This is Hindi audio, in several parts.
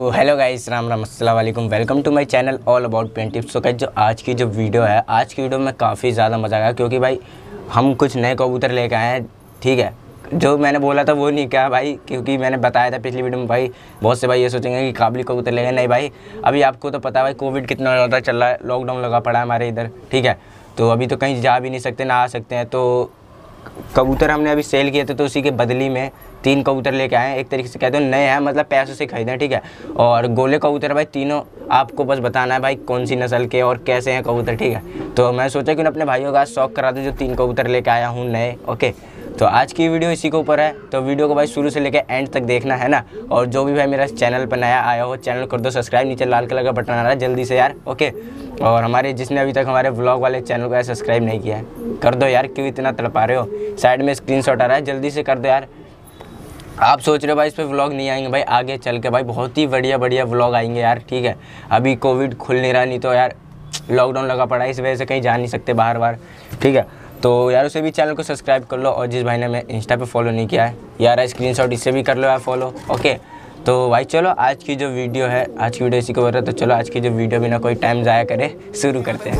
तो हेलो गाइस राम राम वालेकुम। Welcome to my channel all about pen tips तो जो आज की जो वीडियो है, आज की वीडियो में काफ़ी ज़्यादा मज़ा आया, क्योंकि भाई, हम कुछ नए कबूतर लेके आए हैं, ठीक है? जो मैंने बोला था, वो नहीं कहा भाई, क्योंकि मैंने बताया था पिछली वीडियो में, भाई, बहुत से भाई ये सोचेंगे कि काबली कबूतर लेंगे नहीं भाई, अभी आपको तो पता भाई कोविड कितना ज़्यादा चल रहा है लॉकडाउन लगा पड़ा है हमारे इधर, ठीक है? तो अभी तो कहीं जा भी नहीं सकते, ना आ सकते हैं। तो कबूतर हमने अभी सेल किए थे तो उसी के बदली में तीन कबूतर लेके आए हैं, एक तरीके से कहते हैं नए हैं मतलब पैसों से खरीदे ठीक है? और गोले कबूतर भाई, तीनों आपको बस बताना है भाई कौन सी नस्ल के और कैसे हैं कबूतर, ठीक है? तो मैं सोचा कि अपने भाइयों का शौक करा दूँ, जो तीन कबूतर लेके आया हूँ, नए, ओके? तो आज की वीडियो इसी के ऊपर है तो वीडियो को भाई शुरू से लेकर एंड तक देखना, है ना? और जो भी भाई मेरा चैनल पर नया आया हो, चैनल कर दो, सब्सक्राइब, नीचे लाल कलर का बटन आ रहा है, जल्दी से यार, ओके? और हमारे जिसने अभी तक हमारे व्लॉग वाले चैनल को सब्सक्राइब नहीं किया है, कर दो यार, क्यों इतना तड़पा रहे हो? साइड में स्क्रीन आ रहा है, जल्दी से कर दो यार आप सोच रहे हो भाई इस पर व्लॉग नहीं आएँगे, भाई आगे चल के भाई बहुत ही बढ़िया बढ़िया व्लॉग आएँगे यार, ठीक है? अभी कोविड खुल नहीं रहा, नहीं तो यार लॉकडाउन लगा पड़ा है, इस वजह से कहीं जा नहीं सकते बाहर बार ठीक है? तो यार उसे भी चैनल को सब्सक्राइब कर लो और जिस भाई ने मैं इंस्टा पे फॉलो नहीं किया है, यार स्क्रीन इससे भी कर लो यार फॉलो ओके तो भाई चलो आज की जो वीडियो है आज की वीडियो इसी को बोल रहा है तो चलो आज की जो वीडियो बिना कोई टाइम जाया करे शुरू करते हैं।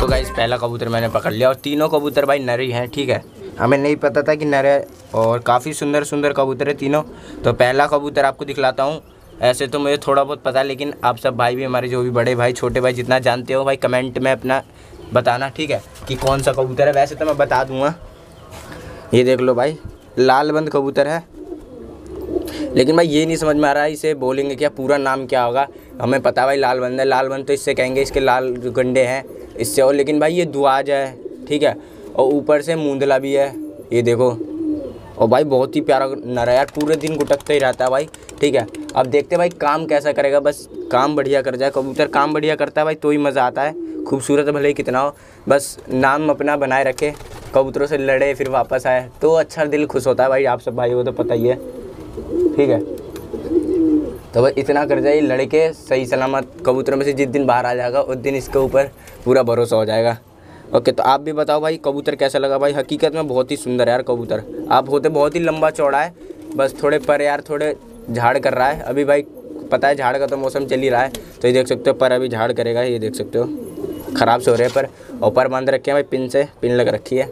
तो गाइज़ पहला कबूतर मैंने पकड़ लिया और तीनों कबूतर भाई नरे हैं ठीक है? हमें नहीं पता था कि नरे और काफ़ी सुंदर सुंदर कबूतर है तीनों। तो पहला कबूतर आपको दिखलाता हूँ ऐसे तो मुझे थोड़ा बहुत पता है, लेकिन आप सब भाई भी हमारे, जो भी बड़े भाई, छोटे भाई जितना जानते हो, भाई कमेंट में अपना बताना, ठीक है? कि कौन सा कबूतर है? वैसे तो मैं बता दूँगा। ये देख लो भाई, लाल बंद कबूतर है। लेकिन भाई ये नहीं समझ में आ रहा है इसे बोलेंगे क्या, पूरा नाम क्या होगा? हमें पता भाई, लाल बंद है। लाल बंद तो इससे कहेंगे, इसके लाल गंडे हैं, इससे और, लेकिन भाई ये दुआज है, ठीक है? और ऊपर से मूंदला भी है। ये देखो और भाई, बहुत ही प्यारा नर है यार। पूरे दिन गुटकता ही रहता है भाई, ठीक है? अब देखते भाई, काम कैसा करेगा। बस काम बढ़िया कर जाए। कबूतर काम बढ़िया करता है भाई तो ही मज़ा आता है। खूबसूरत भले ही कितना हो। बस नाम अपना बनाए रखे। कबूतरों से लड़े, फिर वापस आए। तो अच्छा दिल खुश होता है भाई, आप सब भाई वो तो पता ही है। ठीक है? तो भाई, इतना कर जाए, लड़के सही सलामत कबूतरों में से जिस दिन बाहर आ जाएगा, उस दिन इसके ऊपर पूरा भरोसा हो जाएगा। ओके तो आप भी बताओ भाई, कबूतर कैसा लगा भाई? हकीकत में बहुत ही सुंदर है यार कबूतर। आप होते बहुत ही लंबा चौड़ा है, बस थोड़े पर यार थोड़े झाड़ कर रहा है। अभी भाई, पता है झाड़ का तो मौसम चल ही रहा है तो ये देख सकते हो, पर अभी झाड़ करेगा, ये देख सकते हो। ख़राब से हो रहे हैं पर, और पर बाँध रखे हैं भाई, पिन से, पिन लग रखी है।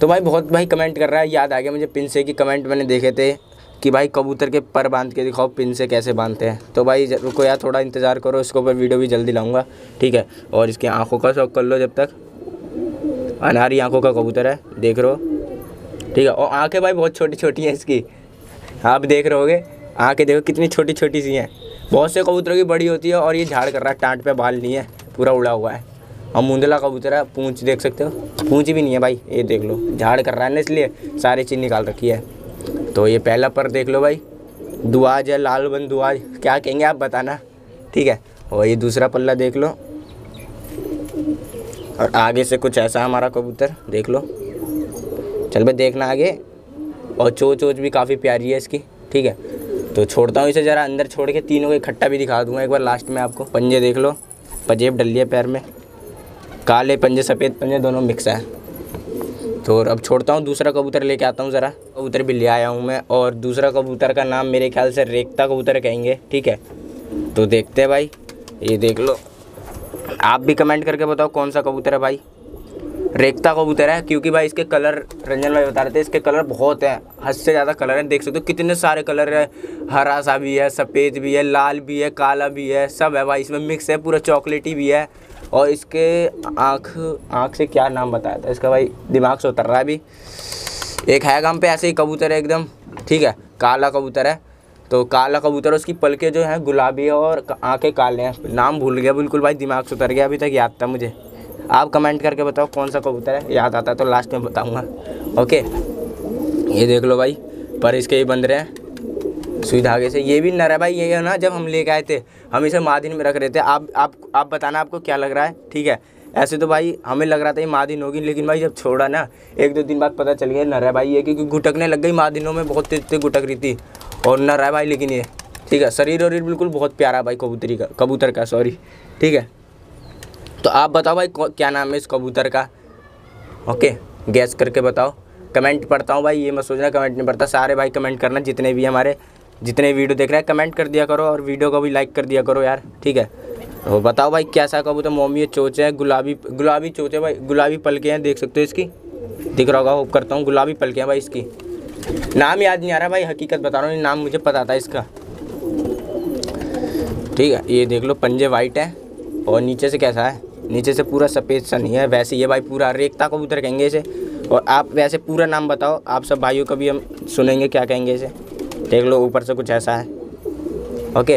तो भाई बहुत भाई कमेंट कर रहा है, याद आ गया मुझे, पिन से की कमेंट मैंने देखे थे। कि भाई कबूतर के पर बाँध के दिखाओ, पिन से कैसे बांधते हैं। तो भाई रुको यार, थोड़ा इंतज़ार करो, इसके ऊपर वीडियो भी जल्दी लाऊँगा, ठीक है? और इसकी आँखों का शौक कर लो जब तक। अनारी आँखों का कबूतर है, देख रहे हो? ठीक है? और आँखें भाई बहुत छोटी छोटी हैं इसकी। आप देख रहे होगे? आँखें देखो, कितनी छोटी छोटी सी हैं। बहुत से कबूतरों की बड़ी होती है और ये झाड़ कर रहा है, टाँट पे बाल नहीं है, पूरा उड़ा हुआ है। और मुंदला कबूतर है, पूंछ देख सकते हो? पूँछ भी नहीं है भाई, ये देख लो, झाड़ कर रहा है ना इसलिए सारी चीज़ निकाल रखी है। तो ये पहला पर देख लो भाई। दुआज है, लाल बंद दुआज। क्या कहेंगे आप, बताना। ठीक है? और ये दूसरा पल्ला देख लो। और आगे से कुछ ऐसा हमारा कबूतर, देख लो। चल भाई, देखना आगे। और चोच वोच भी काफ़ी प्यारी है इसकी। ठीक है? तो छोड़ता हूँ इसे ज़रा, अंदर छोड़ के तीनों को इकट्ठा भी दिखा दूँगा। एक बार लास्ट में आपको। पंजे देख लो। पंजेब डल लिया पैर में। काले पंजे, सफ़ेद पंजे, दोनों मिक्स है। तो अब छोड़ता हूँ, दूसरा कबूतर लेके आता हूँ ज़रा। कबूतर भी ले आया हूँ मैं और दूसरा कबूतर का नाम मेरे ख्याल से रेखता कबूतर कहेंगे, ठीक है? तो देखते हैं भाई, ये देख लो। आप भी कमेंट करके बताओ कौन सा कबूतर है भाई। रेखता कबूतर है, क्योंकि भाई इसके कलर रंजन भाई बता रहे थे, इसके कलर बहुत हैं, हद से ज़्यादा कलर हैं, देख सकते हो कितने सारे कलर है। हरा सा भी है, सफ़ेद भी है, लाल भी है, काला भी है, सब है भाई, इसमें मिक्स है, पूरा चॉकलेटी भी है। और इसके आँख आँख से क्या नाम बताया था? इसका भाई दिमाग से उतर रहा है अभी। एक है गम पे ऐसे ही कबूतर है एकदम, ठीक है? काला कबूतर है। तो काला कबूतर उसकी पलके जो हैं, गुलाबी है और आँखें काले हैं। नाम भूल गया, बिल्कुल भाई, दिमाग से उतर गया, अभी तक याद था मुझे। आप कमेंट करके बताओ कौन सा कबूतर है, याद आता है तो लास्ट में बताऊँगा। ओके, ये देख लो भाई, पर इसके ही बंद रहे हैं। सुई धागे से ये भी नर है भाई, ये है ना जब हम लेके आए थे, हम इसे मादिन में रख रहे थे। आप आप आप बताना आपको क्या लग रहा है? ठीक है? ऐसे तो भाई हमें लग रहा था ये मादिन होगी, लेकिन भाई जब छोड़ा ना, एक दो दिन बाद पता चल गया नर है भाई ये, क्योंकि घुटकने लग गई मादिनों में, बहुत तेज तेज घुटक रही थी। और नर है भाई लेकिन ये, ठीक है? शरीर वरीर बिल्कुल बहुत प्यारा भाई कबूतरी का, कबूतर का सॉरी ठीक है? तो आप बताओ भाई क्या नाम है इस कबूतर का? ओके गैस करके बताओ। कमेंट पढ़ता हूँ भाई, ये मैं सोचना, कमेंट नहीं पढ़ता। सारे भाई कमेंट करना, जितने भी हमारे। जितने वीडियो देख रहे हैं कमेंट कर दिया करो और वीडियो को भी लाइक कर दिया करो यार, ठीक है? तो बताओ भाई, कैसा कबूतर? मोमी ये चोचे हैं, गुलाबी गुलाबी चोचे भाई, गुलाबी पलके हैं, देख सकते हो इसकी? दिख रहा होगा होप करता हूँ, गुलाबी पलके हैं भाई इसकी। नाम याद नहीं आ रहा भाई, हकीकत बता रहा हूँ नाम मुझे पता था इसका। ठीक है, ये देख लो, पंजे वाइट है, और नीचे से कैसा है? नीचे से पूरा सफ़ेद सा नहीं है, वैसे ये भाई, पूरा रेखता कबूतर कहेंगे इसे, और आप वैसे पूरा नाम बताओ, आप सब भाइयों का भी हम सुनेंगे, क्या कहेंगे इसे? देख लो, ऊपर से कुछ ऐसा है। ओके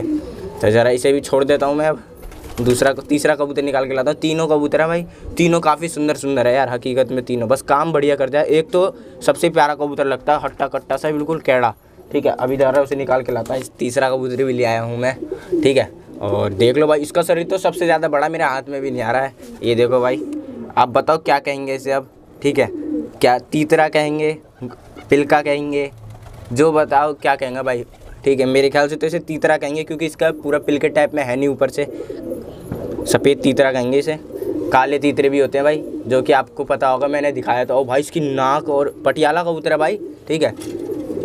तो ज़रा इसे भी छोड़ देता हूँ मैं अब। दूसरा तीसरा कबूतर निकाल के लाता हूँ। तीनों कबूतर है भाई। तीनों काफ़ी सुंदर सुंदर है यार, हकीकत में तीनों। बस काम बढ़िया कर जाए। एक तो सबसे प्यारा कबूतर लगता है हट्टा कट्टा सा, बिल्कुल कैड़ा। ठीक है अभी ज़रा उसे निकाल के लाता है। तीसरा कबूतर भी ले आया हूँ मैं। ठीक है, और देख लो भाई, इसका शरीर तो सबसे ज़्यादा बड़ा मेरे हाथ में भी नहीं आ रहा है। ये देखो भाई, आप बताओ क्या कहेंगे इसे अब? ठीक है, क्या तीतरा कहेंगे? पिलका कहेंगे? जो बताओ, क्या कहेंगे भाई? ठीक है, मेरे ख्याल से तो इसे तीतरा कहेंगे, क्योंकि इसका पूरा पिलके टाइप में है नहीं ऊपर से। सफ़ेद तीतरा कहेंगे इसे। काले तीतरे भी होते हैं भाई, जो कि आपको पता होगा, मैंने दिखाया था। और भाई, इसकी नाक और पटियाला कबूतर है भाई, ठीक है?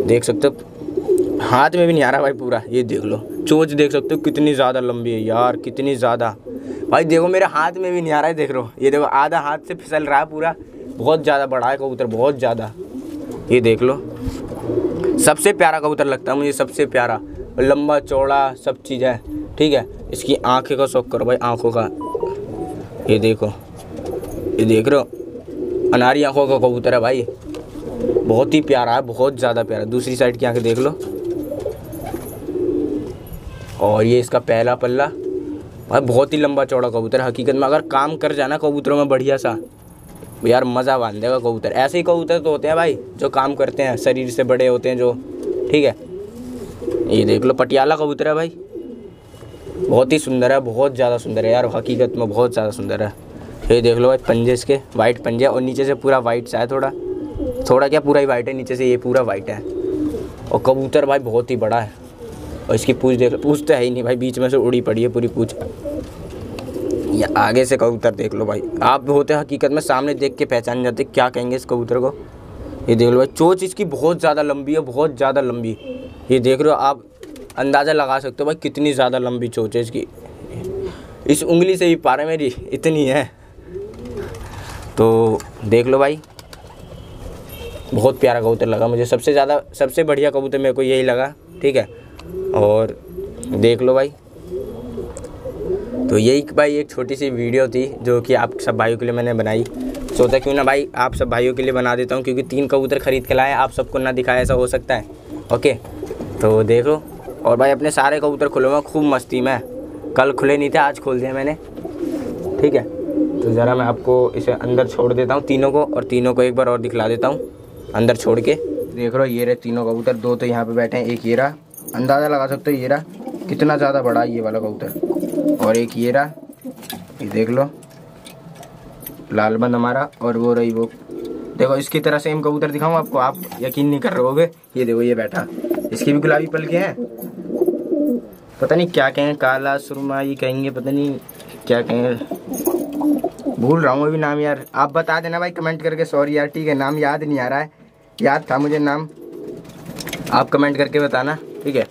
देख सकते हो, हाथ में भी नहीं आ रहा भाई पूरा, ये देख लो। चोच देख सकते हो, कितनी ज़्यादा लंबी है यार, कितनी ज़्यादा। भाई, देखो, मेरे हाथ में भी नहीं आ रहा है, देख लो। ये देखो, आधा हाथ से फिसल रहा है पूरा। बहुत ज़्यादा बड़ा है कबूतर, बहुत ज़्यादा। ये देख लो। सबसे प्यारा कबूतर लगता है, मुझे सबसे प्यारा। लंबा, चौड़ा, सब चीज़ है, ठीक है? इसकी आँखें का शौक करो भाई, आँखों का। ये देखो, ये देख रहे हो? अनारी आँखों का कबूतर है भाई। बहुत ही प्यारा है, बहुत ज़्यादा प्यारा। दूसरी साइड की आँखें देख लो। और ये इसका पहला पल्ला। भाई, बहुत ही लंबा, चौड़ा कबूतर हकीकत में अगर काम कर जाना कबूतरों में बढ़िया सा यार, मज़ा बाँध देगा कबूतर। ऐसे ही कबूतर तो होते हैं भाई, जो काम करते हैं, शरीर से बड़े होते हैं, जो, ठीक है? ये देख लो, पटियाला कबूतर है भाई। बहुत ही सुंदर है, बहुत ज़्यादा सुंदर है यार, हकीकत में बहुत ज़्यादा सुंदर है। ये देख लो भाई पंजे इसके वाइट पंजे, और नीचे से पूरा वाइट सा है थोड़ा। थोड़ा क्या, पूरा ही वाइट है, नीचे से ये पूरा वाइट है। और कबूतर भाई बहुत ही बड़ा है। और इसकी पूछ देख लो, पूछ तो है ही नहीं भाई, बीच में से उड़ी पड़ी है पूरी पूछ। आगे से कबूतर देख लो भाई। आप होते हकीकत में, सामने देख के पहचान जाते क्या कहेंगे इस कबूतर को। ये देख लो भाई, चोच इसकी बहुत ज़्यादा लंबी है, बहुत ज़्यादा लंबी। ये देख रहे हो आप, अंदाज़ा लगा सकते हो भाई कितनी ज़्यादा लंबी चोच है इसकी। इस उंगली से भी पारे मेरी, इतनी है। तो देख लो भाई, बहुत प्यारा कबूतर लगा मुझे। सबसे ज़्यादा, सबसे बढ़िया कबूतर मेरे को यही लगा, ठीक है? और देख लो भाई तो यही भाई, एक छोटी सी वीडियो थी जो कि आप सब भाइयों के लिए मैंने बनाई। सोचा क्यों ना भाई, आप सब भाइयों के लिए बना देता हूँ, क्योंकि तीन कबूतर खरीद के लाए, आप सबको ना दिखाया ऐसा हो सकता है। ओके तो देखो, और भाई अपने सारे कबूतर खुले हुए खूब मस्ती में। कल खुले नहीं थे, आज खोल दिए मैंने। ठीक है? तो ज़रा मैं आपको इसे अंदर छोड़ देता हूँ तीनों को, और तीनों को एक बार और दिखला देता हूँ, अंदर छोड़ के। देख रहे ये रहे तीनों कबूतर, दो तो यहाँ पे बैठे हैं, एक ये रहा। अंदाज़ा लगा सकते हो, ये रहा। कितना ज़्यादा बड़ा ये वाला कबूतर। और एक ये रहा, ये देख लो। लाल बंद हमारा, और वो रही वो। देखो, इसकी तरह सेम कबूतर दिखाऊँ आपको, आप यकीन नहीं कर रहे ये देखो, ये बैठा। इसकी भी गुलाबी पल के हैं। पता नहीं क्या कहें, काला सुरमा, ये कहेंगे, पता नहीं क्या कहें। भूल रहा हूँ अभी नाम यार। आप बता देना भाई कमेंट करके सॉरी यार, ठीक है, नाम याद नहीं आ रहा है। याद था मुझे नाम। आप कमेंट करके बताना, ठीक है।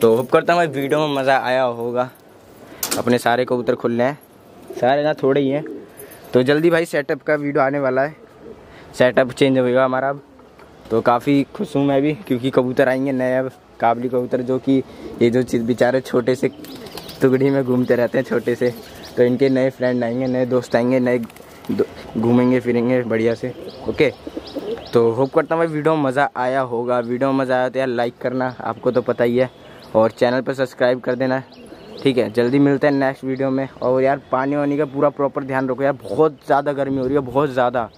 तो होप करता हूँ भाई वीडियो में मज़ा आया होगा। अपने सारे कबूतर खुल रहे हैं। सारे ना थोड़े ही हैं। तो जल्दी भाई सेटअप का वीडियो आने वाला है। सेटअप चेंज होगा हमारा अब। तो काफ़ी खुश हूँ मैं भी, क्योंकि कबूतर आएँगे नए अब। काबली कबूतर जो कि ये जो चीज़ बेचारे छोटे से टुकड़ी में घूमते रहते हैं छोटे से। तो इनके नए फ्रेंड आएँगे, नए दोस्त आएँगे, नए घूमेंगे, फिरेंगे बढ़िया से। ओके तो होप करता हूँ भाई वीडियो मज़ा आया होगा। वीडियो मज़ा आया तो यार लाइक करना, आपको तो पता ही है। और चैनल पर सब्सक्राइब कर देना। ठीक है, जल्दी मिलते हैं नेक्स्ट वीडियो में। और यार, पानी वानी का पूरा प्रॉपर ध्यान रखो यार, बहुत ज़्यादा गर्मी हो रही है, बहुत ज़्यादा।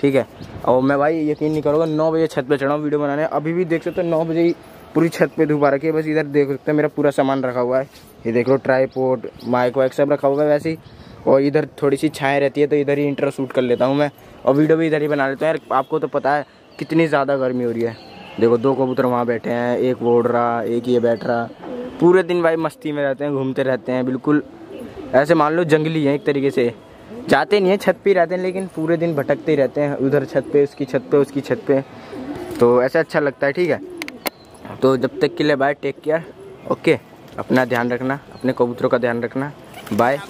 ठीक है? और मैं भाई यकीन नहीं करूँगा, नौ बजे छत पे चढ़ा हूँ वीडियो बनाने। अभी भी देख सकते हो, नौ बजे ही पूरी छत पे धूप रखी है। बस इधर देख सकते हो, मेरा पूरा सामान रखा हुआ है। ये देख लो ट्राईपोर्ट माइक वाइक सब रखा हुआ है वैसे ही। और इधर थोड़ी सी छाएँ रहती है तो इधर ही इंटर शूट कर लेता हूँ मैं। और वीडियो भी इधर ही बना लेता हूँ। यार, आपको तो पता है, कितनी ज़्यादा गर्मी हो रही है। देखो, दो कबूतर वहाँ बैठे हैं, एक वो उड़ रहा, एक ये बैठ रहा। पूरे दिन भाई मस्ती में रहते हैं, घूमते रहते हैं, बिल्कुल। ऐसे मान लो जंगली है एक तरीके से। जाते नहीं है, छत पे रहते हैं, लेकिन पूरे दिन भटकते ही रहते हैं, उधर छत पे, उसकी छत पे, उसकी छत पे। तो ऐसा अच्छा लगता है, ठीक है? तो जब तक के लिए बाय टेक केयर ओके अपना ध्यान रखना, अपने कबूतरों का ध्यान रखना। बाय